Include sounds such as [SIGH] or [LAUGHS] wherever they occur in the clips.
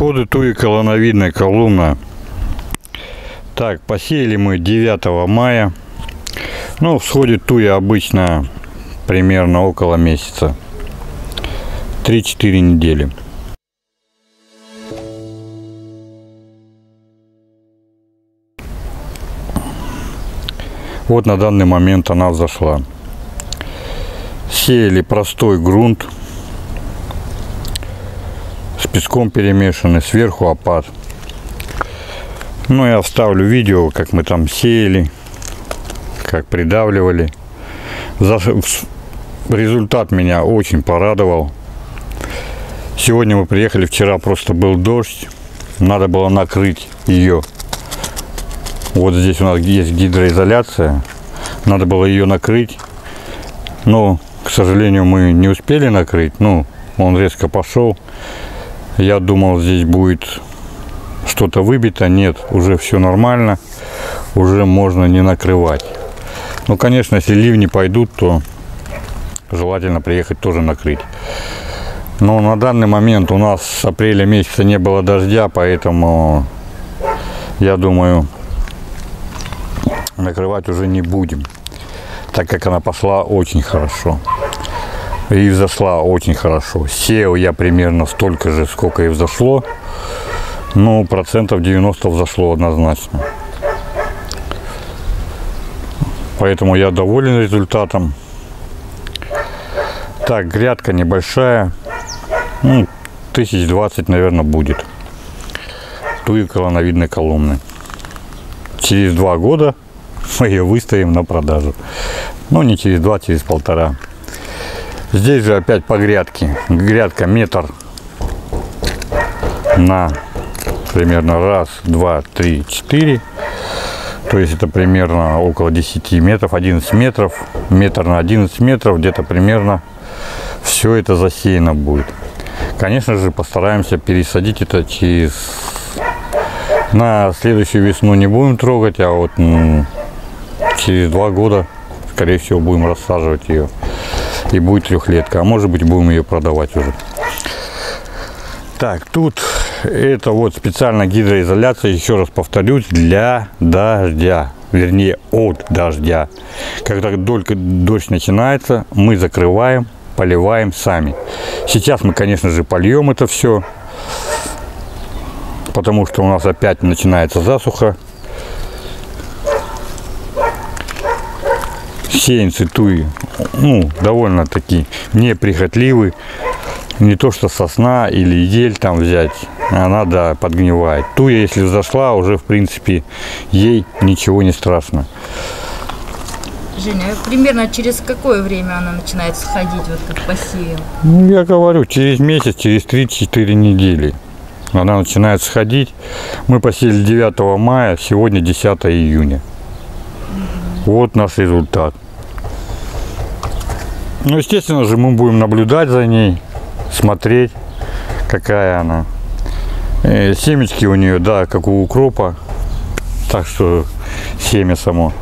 Всходы туи колоновидная колумна. Так, посеяли мы 9 мая. Ну, всходит туя обычно примерно около месяца. 3-4 недели. Вот на данный момент она взошла. Сеяли простой грунт песком перемешанный, сверху опад. Ну, я вставлю видео, как мы там сеяли, как придавливали. Результат меня очень порадовал. Сегодня мы приехали, вчера просто был дождь. Надо было накрыть ее. Вот здесь у нас есть гидроизоляция. Надо было ее накрыть. Но, к сожалению, мы не успели накрыть. Ну, он резко пошел. Я думал, здесь будет что-то выбито. Нет, уже все нормально. Уже можно не накрывать. Ну, конечно, если ливни пойдут, то желательно приехать тоже накрыть. Но на данный момент у нас с апреля месяца не было дождя, поэтому я думаю, накрывать уже не будем, так как она пошла очень хорошо. И взошла очень хорошо. Сеял я примерно столько же, сколько и взошло. Ну, процентов 90 взошло однозначно. Поэтому я доволен результатом. Так, грядка небольшая. Ну, тысяч двадцать, наверное, будет. Туи колоновидной колумны. Через два года мы ее выставим на продажу. Ну, не через два, через полтора. Здесь же опять по грядке. Грядка метр на примерно раз, два, три, четыре. То есть это примерно около 10 метров, 11 метров, метр на 11 метров, где-то примерно все это засеяно будет. Конечно же, постараемся пересадить это через... На следующую весну не будем трогать, а вот через два года, скорее всего, будем рассаживать ее. И будет трехлетка, а может быть, будем ее продавать уже. Так, тут это вот специально гидроизоляция, еще раз повторюсь, для дождя. Вернее, от дождя. Когда только дождь начинается, мы закрываем, поливаем сами. Сейчас мы, конечно же, польем это все, потому что у нас опять начинается засуха. Сеянцы туи, ну, довольно-таки неприхотливы. Не то, что сосна или ель там взять она, да, подгнивает. Туя, если взошла, уже, в принципе, ей ничего не страшно. Женя, а примерно через какое время она начинает сходить, вот как посеял? Ну, я говорю, через месяц, через 3-4 недели она начинает сходить. Мы посеяли 9 мая, сегодня 10 июня. Вот наш результат. Ну, естественно же, мы будем наблюдать за ней, смотреть, какая она. Э, семечки у нее, да, как у укропа. Так что семя само.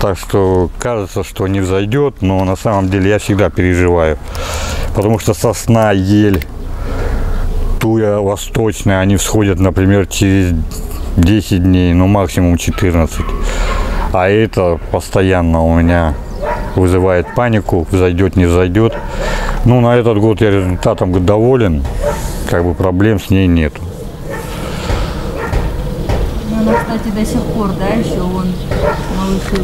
Так что кажется, что не взойдет, но на самом деле я всегда переживаю. Потому что сосна, ель, туя восточная, они всходят, например, через 10 дней, ну максимум 14. А это постоянно у меня вызывает панику, взойдет, не взойдет. Ну, на этот год я результатом доволен как бы проблем с ней нету. Ну, она, кстати, до сих пор, да, еще он малыши.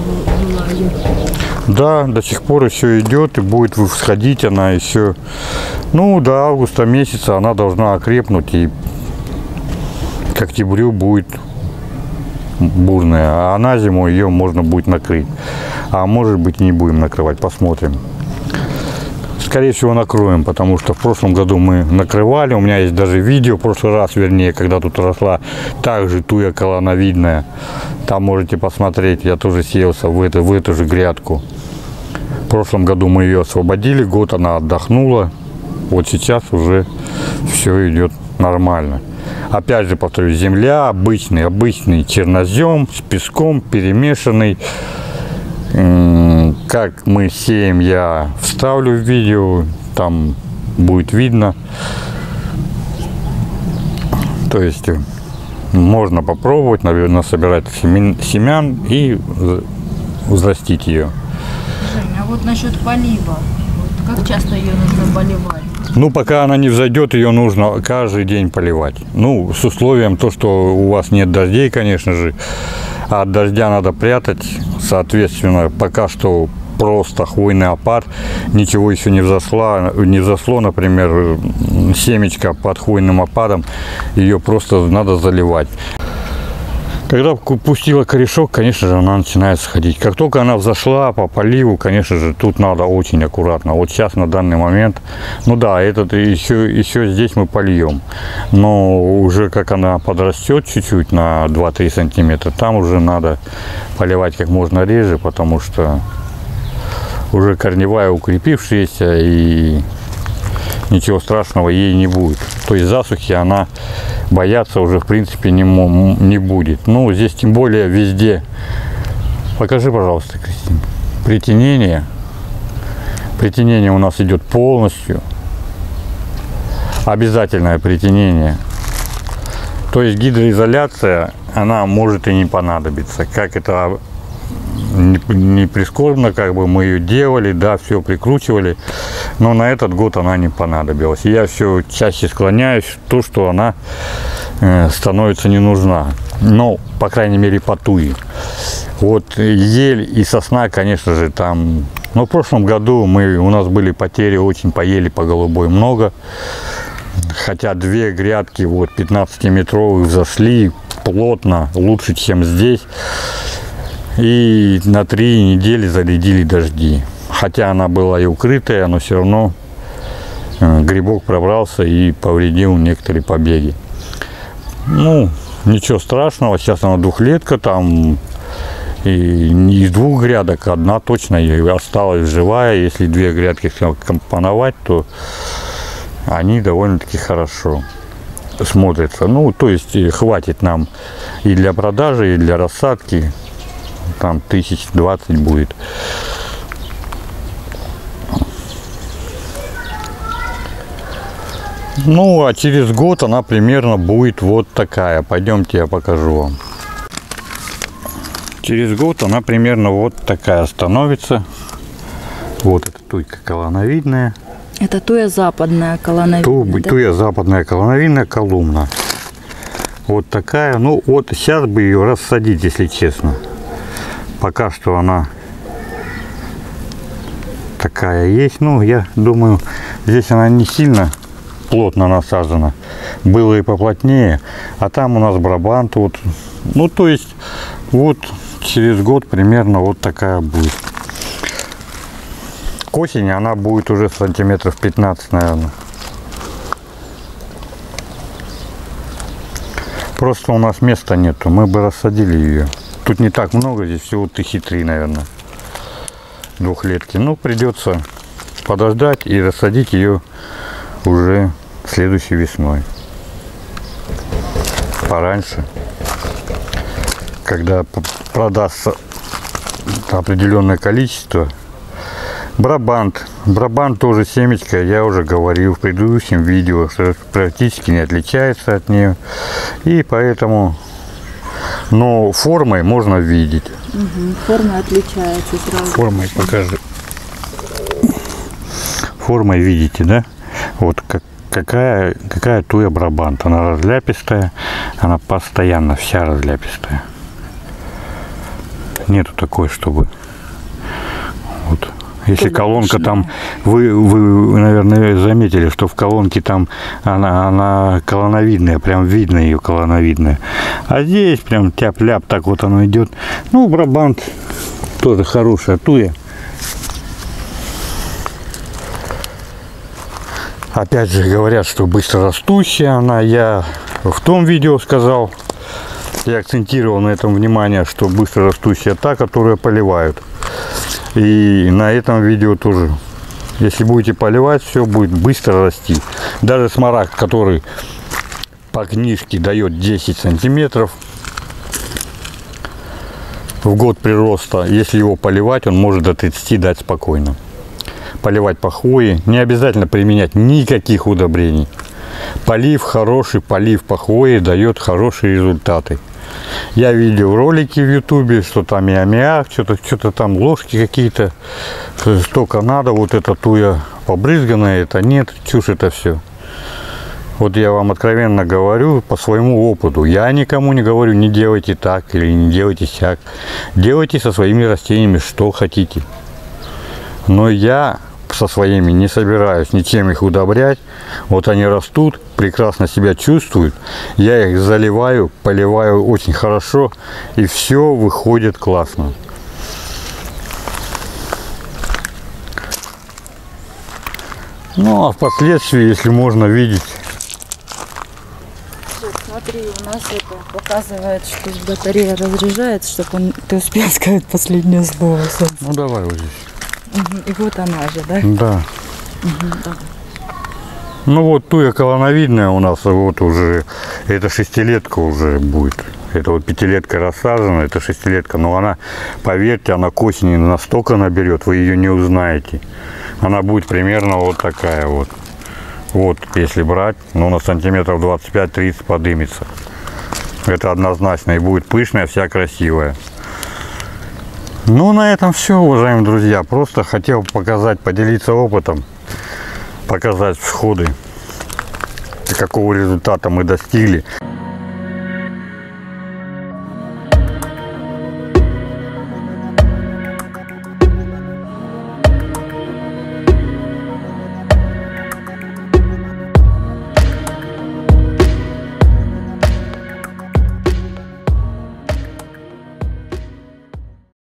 Да, до сих пор еще идет и будет всходить она еще. Ну, до августа месяца она должна окрепнуть и к октябрю будет бурная, а на зиму ее можно будет накрыть. А может быть не будем накрывать, посмотрим скорее всего, накроем, потому что в прошлом году мы накрывали. У меня есть даже видео, в прошлый раз, вернее, когда тут росла также туя колоновидная. Там можете посмотреть, я тоже сеялся в, это, в эту же грядку. В прошлом году мы ее освободили, год она отдохнула. Вот сейчас уже все идет нормально. Опять же, повторюсь, земля обычный, обычный чернозем с песком перемешанный как мы сеем, я вставлю в видео, там будет видно. То есть э, можно попробовать, наверное, собирать семян, семян и взрастить ее. Женя, а вот насчет полива. Вот как часто ее нужно поливать? Ну, пока она не взойдет, ее нужно каждый день поливать. Ну, с условием то, что у вас нет дождей, конечно же, а от дождя надо прятать. Соответственно, пока что просто хвойный опад, ничего еще не взошло, не взошло, например, семечко под хвойным опадом, ее просто надо заливать. Когда пустила корешок, конечно же, она начинает сходить. Как только она взошла по поливу, конечно же, тут надо очень аккуратно. Вот сейчас на данный момент, ну да, этот еще, еще здесь мы польем. Но уже как она подрастет чуть-чуть на 2-3 сантиметра, там уже надо поливать как можно реже, потому что уже корневая укрепившаяся и ничего страшного ей не будет. То есть засухи она бояться уже в принципе не, не будет. Ну, здесь тем более везде. Покажи, пожалуйста, Кристина. Притенение. Притенение у нас идет полностью. Обязательное притенение. То есть гидроизоляция, она может и не понадобиться. Как это не, прискорбно, как бы мы ее делали, да, все прикручивали, но на этот год она не понадобилась. Я все чаще склоняюсь в то, что она э, становится не нужна. Ну, по крайней мере, по туи. Вот ель и сосна, конечно же, там... Но в прошлом году мы, у нас были потери очень по ели, по голубой много. Хотя две грядки вот 15-метровых взошли плотно, лучше, чем здесь. И на три недели зарядили дожди. Хотя она была и укрытая, но все равно э, грибок пробрался и повредил некоторые побеги. Ну, ничего страшного, сейчас она двухлетка, там и из двух грядок одна точно осталась живая. Если две грядки компоновать, то они довольно-таки хорошо смотрятся. Ну, то есть э, хватит нам и для продажи, и для рассадки. Там тысяч двадцать будет. Ну, а через год она примерно будет вот такая. Пойдемте я покажу вам. Через год она примерно вот такая становится. Вот эта туйка колоновидная. Это туя западная Ту, колоновидная, да? туя западная колоновидная колумна. Вот такая. Ну, вот сейчас бы ее рассадить, если честно. Пока что она такая есть. Ну, я думаю, здесь она не сильно плотно насажена. Было и поплотнее. А там у нас Брабант. Вот. Ну, то есть, вот через год примерно вот такая будет. К осени она будет уже сантиметров 15, наверное. Просто у нас места нету, мы бы рассадили ее. Тут не так много, здесь всего тысячи три, наверное, двухлетки. Ну, придется подождать и рассадить ее уже следующей весной. Пораньше, когда продастся определенное количество. Брабант. Брабант тоже семечко, я уже говорил в предыдущем видео, что практически не отличается от нее. И поэтому, но формой можно видеть. Форма отличается сразу. Формой покажи. Формой видите, да? Вот как, какая, какая туя брабант. Она разляпистая, она постоянно вся разляпистая. Нету такой, чтобы. Если колонка там, вы, вы, наверное, заметили, что в колонке там она, она колоновидная, прям видно ее колоновидная. А здесь прям тяп-ляп, так вот оно идет. Ну, брабант тоже хорошая туя. Опять же говорят, что быстро растущая она. Я в том видео сказал, я акцентировал на этом внимание, что быстро растущая та, которая поливают. И на этом видео тоже. Если будете поливать, все будет быстро расти. Даже смарагд, который по книжке дает 10 сантиметров в год прироста, если его поливать, он может до 30 дать спокойно. Поливать по хвое, не обязательно применять никаких удобрений. Полив хороший, полив по хвое дает хорошие результаты. Я видел ролики в ютубе, что там и аммиак, что-то что там ложки какие-то, столько надо, вот это туя побрызганное, это нет, чушь это все. Вот я вам откровенно говорю по своему опыту. Я никому не говорю, не делайте так или не делайте сяк. Делайте со своими растениями что хотите. Но я со своими не собираюсь ничем их удобрять. Вот они растут, прекрасно себя чувствуют. Я их заливаю, поливаю очень хорошо, и все выходит классно. Ну, а впоследствии, если можно видеть, Смотри, у нас это показывает, что батарея разряжается, чтобы он, ты успел [LAUGHS] сказать последнее слово. Ну давай вот здесь. И вот она же, да? Да. Ну вот туя колоновидная у нас вот уже, это шестилетка уже будет. Это вот пятилетка рассажена, это шестилетка, но она, поверьте, она к осени настолько наберет, вы ее не узнаете. Она будет примерно вот такая вот. Вот, если брать, ну на сантиметров 25-30 подымется. Это однозначно и будет пышная, вся красивая. Ну, на этом все, уважаемые друзья. Просто хотел показать, поделиться опытом, показать всходы, какого результата мы достигли.